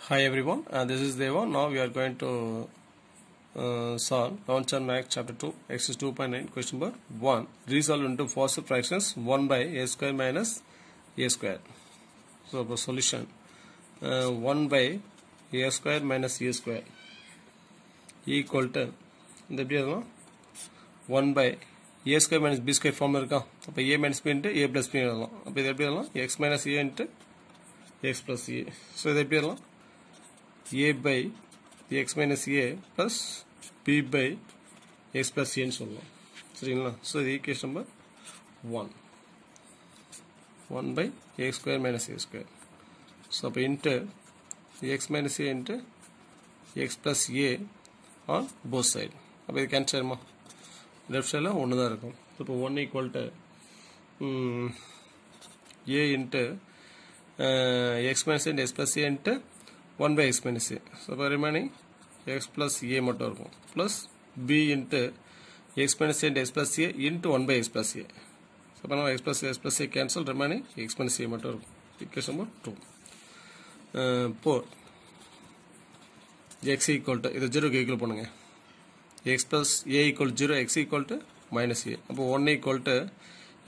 Hi everyone, uh, this is Deva. Now we are going to uh, solve 11th term max chapter 2 exercise 2.9 question number 1 resolve into positive fractions 1 by a square minus a square. So the solution uh, 1 by a square minus a square equal to இந்த எப்படி எழுதலாம் one by a square minus b square form இருக்கா அப்போ a minus b into a plus b எழுதலாம் அப்போ இது எப்படி எழுதலாம் x minus a into x plus a so இது எப்படி எழுதலாம் a by x minus a plus b by x plus a ன்னு சொல்லலாம் சரிங்களா ஸோ இது equation number one one by a square minus a square so அப்போ into x minus a into x plus a on both side அப்போ இது cancel ஆயிருமா left சைடில் ஒன்று தான் இருக்கும் இப்போ one equal to a into x minus into x plus a into one by x minus a so இப்போ remaining x plus a மட்டும் இருக்கும் plus b into x minus into x plus a into one by x plus a so இப்போ நம்ம x plus x plus a cancel remaining x minus a மட்டும் இருக்கும் equation number two four x equal to இது ஜீரோக்கு equal பண்ணுங்க x plus a equal zero x equal to minus a அப்போ one equal to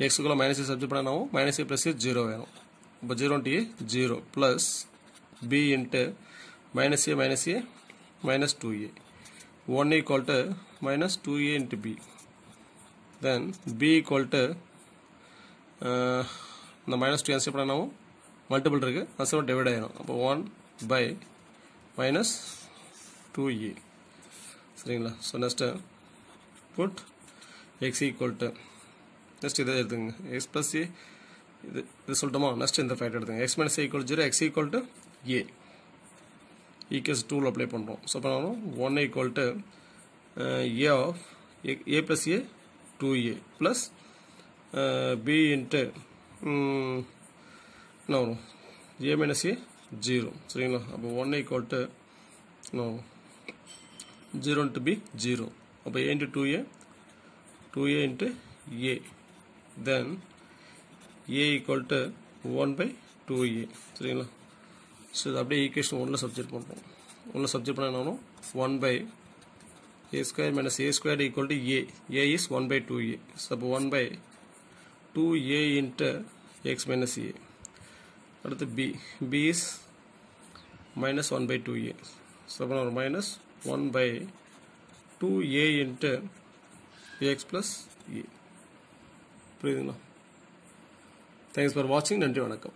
எக்ஸுக்குள்ள minus A subject பண்ணாலும் minus A plus A zero வேணும் இப்போ zero D zero plus b into minus a minus a minus 2a 1 equal to minus 2a into b. Then b equal to uh, இந்த minus two answer பண்ணாலும் multiple இருக்குது answer divide ஆகிடும் அப்போ one by minus two a சரிங்களா? So next put x equal to next இதை எடுத்துங்க x plus a இது இது சொல்லட்டுமா? நெக்ஸ்ட் இந்த ஃபைட் எடுத்துங்க x minus equal zero x equal to A equals டூவில் அப்ளை பண்ணுறோம் ஸோ அப்போ நான் one equal to A of A plus A two A plus B into என்ன வரும் ஏ மைனஸ் ஏ ஜீரோ சரிங்களா அப்போ one equal to zero into B zero அப்போ A into two A two A into A then A equal to one by two A சரிங்களா so இது அப்படியே equation ஒன்றில் subject பண்ணுறோம் ஒன்றில் சப்ஜெக்ட் பண்ணாலும் one by a square minus a square equal to a a is one by two a so அப்போ one by two a into x minus a அடுத்து b b is minus one by two a so அப்போ ஒரு minus one by two a into x plus a புரியுதுங்களா? Thanks for வாட்சிங் நன்றி வணக்கம்.